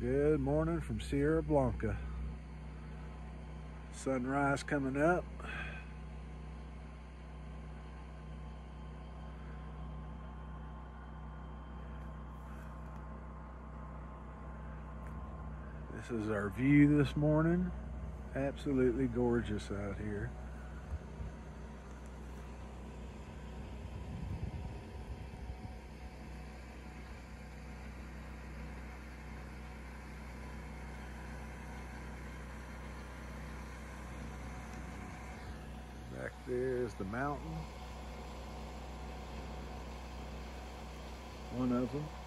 Good morning from Sierra Blanca. Sunrise coming up. This is our view this morning. Absolutely gorgeous out here. Back there is the mountain. One of them.